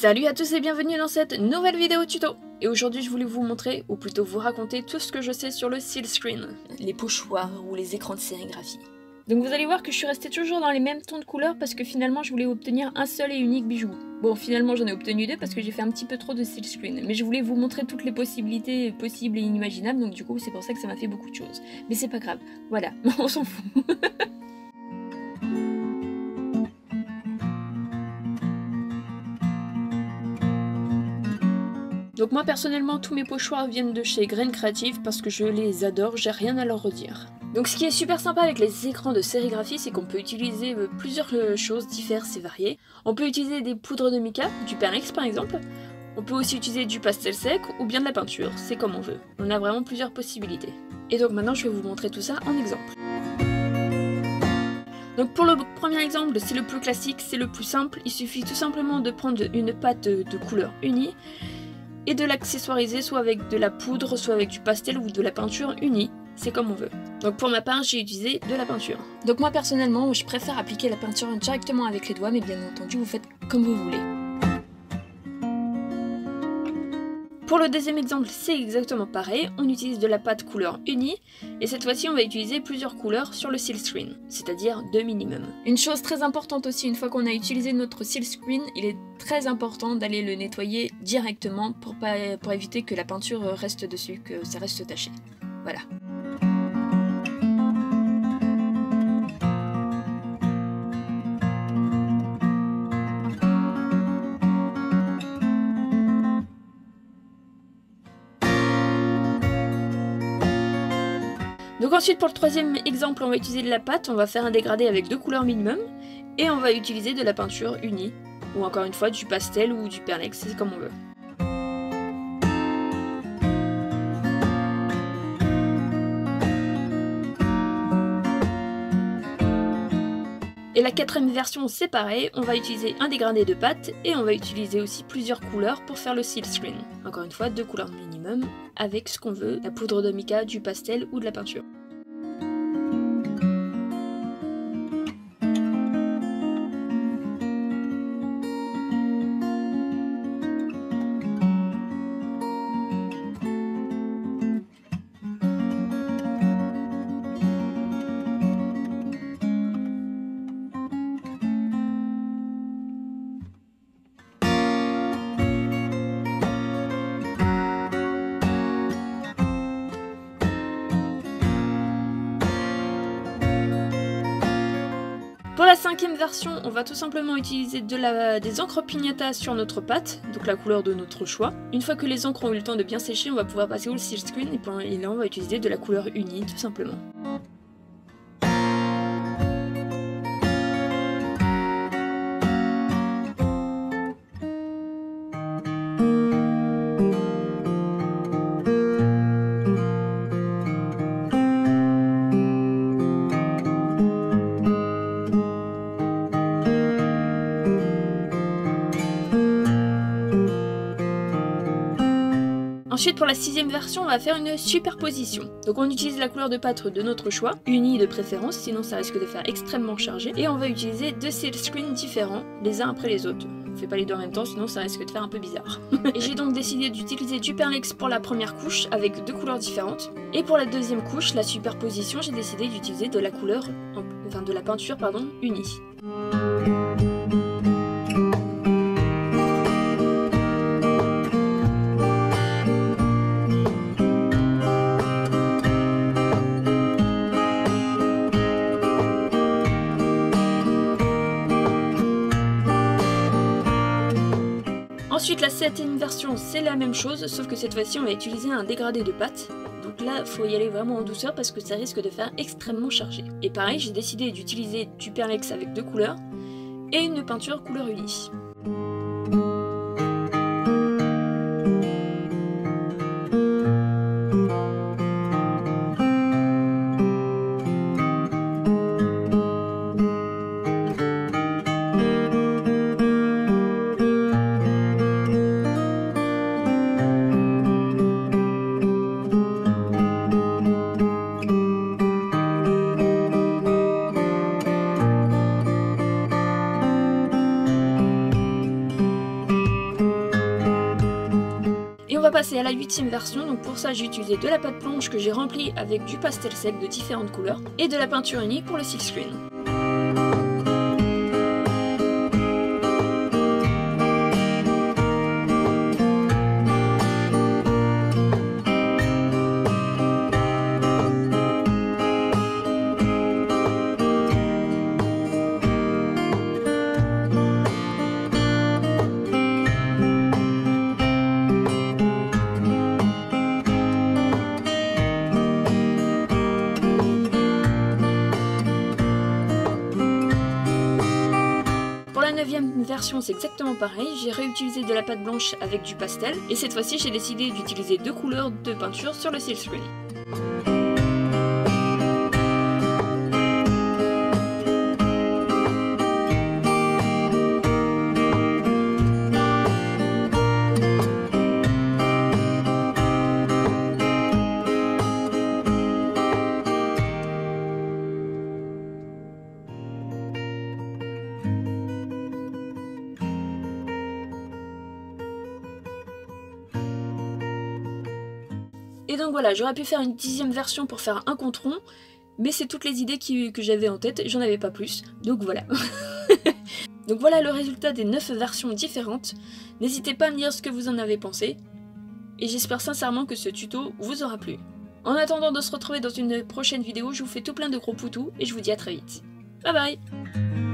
Salut à tous et bienvenue dans cette nouvelle vidéo tuto Et aujourd'hui je voulais vous montrer, ou plutôt vous raconter tout ce que je sais sur le seal screen, les pochoirs ou les écrans de sérigraphie. Donc vous allez voir que je suis restée toujours dans les mêmes tons de couleurs parce que finalement je voulais obtenir un seul et unique bijou. Bon finalement j'en ai obtenu deux parce que j'ai fait un petit peu trop de seal screen, mais je voulais vous montrer toutes les possibilités possibles et inimaginables donc du coup c'est pour ça que ça m'a fait beaucoup de choses. Mais c'est pas grave, voilà, on s'en fout. Donc moi personnellement tous mes pochoirs viennent de chez Grain Creative parce que je les adore, j'ai rien à leur redire. Donc ce qui est super sympa avec les écrans de sérigraphie c'est qu'on peut utiliser euh, plusieurs euh, choses diverses et variées. On peut utiliser des poudres de mica, du Perlex par exemple. On peut aussi utiliser du pastel sec ou bien de la peinture, c'est comme on veut. On a vraiment plusieurs possibilités. Et donc maintenant je vais vous montrer tout ça en exemple. Donc pour le premier exemple, c'est le plus classique, c'est le plus simple. Il suffit tout simplement de prendre une pâte de couleur unie et de l'accessoiriser soit avec de la poudre, soit avec du pastel ou de la peinture unie. C'est comme on veut. Donc pour ma part, j'ai utilisé de la peinture. Donc moi personnellement, je préfère appliquer la peinture directement avec les doigts, mais bien entendu, vous faites comme vous voulez. Pour le deuxième exemple, c'est exactement pareil, on utilise de la pâte couleur unie, et cette fois-ci on va utiliser plusieurs couleurs sur le seal screen, c'est-à-dire deux minimum. Une chose très importante aussi, une fois qu'on a utilisé notre seal screen, il est très important d'aller le nettoyer directement pour, pour éviter que la peinture reste dessus, que ça reste taché. Voilà. Donc ensuite pour le troisième exemple on va utiliser de la pâte, on va faire un dégradé avec deux couleurs minimum. Et on va utiliser de la peinture unie. Ou encore une fois du pastel ou du perlex, c'est comme on veut. Et la quatrième version c'est pareil, on va utiliser un dégradé de pâte et on va utiliser aussi plusieurs couleurs pour faire le seal screen. Encore une fois, deux couleurs minimum avec ce qu'on veut, la poudre de mica, du pastel ou de la peinture. Pour la cinquième version, on va tout simplement utiliser des encres pignata sur notre pâte, donc la couleur de notre choix. Une fois que les encres ont eu le temps de bien sécher, on va pouvoir passer au seal screen et là on va utiliser de la couleur unie tout simplement. Ensuite, pour la sixième version, on va faire une superposition. Donc on utilise la couleur de pâte de notre choix, unie de préférence, sinon ça risque de faire extrêmement chargé. Et on va utiliser deux seal screens différents, les uns après les autres. On fait pas les deux en même temps, sinon ça risque de faire un peu bizarre. et j'ai donc décidé d'utiliser du perlex pour la première couche, avec deux couleurs différentes. Et pour la deuxième couche, la superposition, j'ai décidé d'utiliser de la couleur, enfin de la peinture, pardon, unie. Ensuite, la septième version, c'est la même chose, sauf que cette fois-ci, on va utiliser un dégradé de pâte. Donc là, faut y aller vraiment en douceur parce que ça risque de faire extrêmement chargé. Et pareil, j'ai décidé d'utiliser du perlex avec deux couleurs et une peinture couleur unie. Passer à la huitième version, donc pour ça j'ai utilisé de la pâte blanche que j'ai remplie avec du pastel sec de différentes couleurs et de la peinture unique pour le silkscreen. Version, c'est exactement pareil. J'ai réutilisé de la pâte blanche avec du pastel. Et cette fois-ci, j'ai décidé d'utiliser deux couleurs de peinture sur le silkscreen. Et donc voilà, j'aurais pu faire une dixième version pour faire un compte rond, mais c'est toutes les idées que j'avais en tête, j'en avais pas plus, donc voilà. donc voilà le résultat des 9 versions différentes. N'hésitez pas à me dire ce que vous en avez pensé, et j'espère sincèrement que ce tuto vous aura plu. En attendant de se retrouver dans une prochaine vidéo, je vous fais tout plein de gros poutous, et je vous dis à très vite. Bye bye